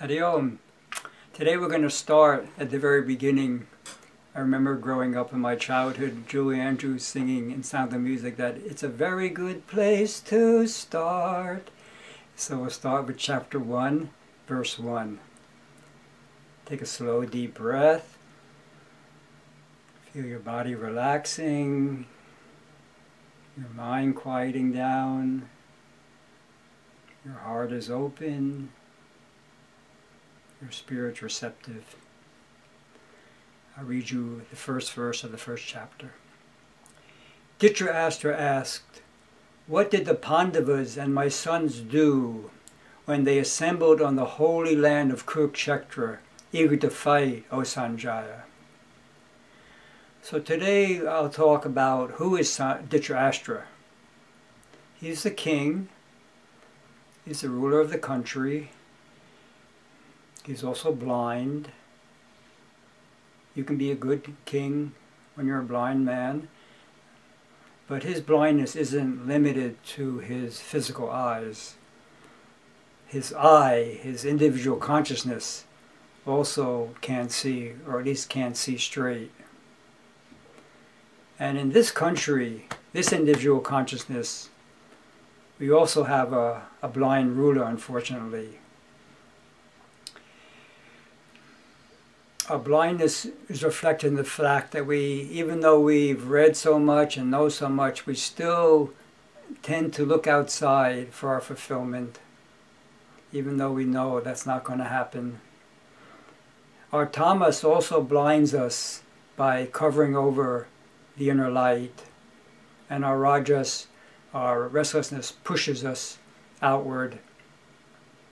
Hari Today we're going to start at the very beginning. I remember growing up in my childhood, Julie Andrews singing in Sound of Music that it's a very good place to start. So we'll start with chapter 1, verse 1. Take a slow, deep breath. Feel your body relaxing, your mind quieting down, your heart is open, your spirit receptive. I'll read you the first verse of the first chapter. Dhritarashtra asked, What did the Pandavas and my sons do when they assembled on the holy land of Kurukshetra, eager to fight, O Sanjaya? So today I'll talk about who is Dhritarashtra. He's the king, he's the ruler of the country, he's also blind. You can be a good king when you're a blind man, but his blindness isn't limited to his physical eyes. His eye, his individual consciousness, also can't see, or at least can't see straight. And in this country, this individual consciousness, we also have a, a blind ruler, unfortunately. Our blindness is reflected in the fact that we, even though we've read so much and know so much, we still tend to look outside for our fulfillment, even though we know that's not going to happen. Our tamas also blinds us by covering over the inner light, and our rajas, our restlessness, pushes us outward,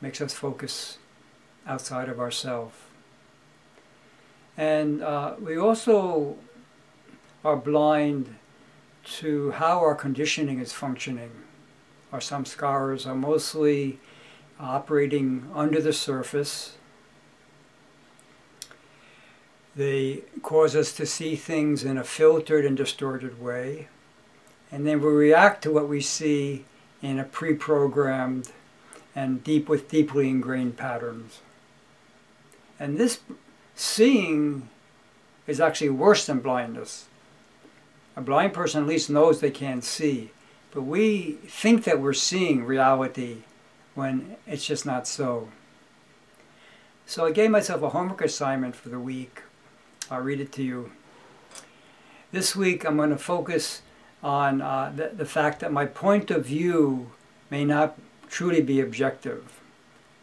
makes us focus outside of ourselves. And uh, we also are blind to how our conditioning is functioning. Our samskaras are mostly operating under the surface, they cause us to see things in a filtered and distorted way. And then we react to what we see in a pre-programmed and deep with deeply ingrained patterns. And this seeing is actually worse than blindness. A blind person at least knows they can't see. But we think that we're seeing reality when it's just not so. So I gave myself a homework assignment for the week I'll read it to you. This week I'm going to focus on uh, the, the fact that my point of view may not truly be objective.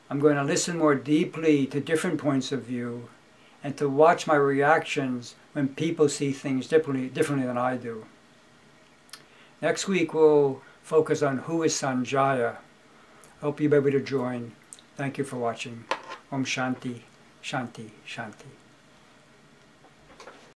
I'm going to listen more deeply to different points of view and to watch my reactions when people see things differently, differently than I do. Next week we'll focus on who is Sanjaya. Hope you'll be able to join. Thank you for watching. Om Shanti, Shanti, Shanti.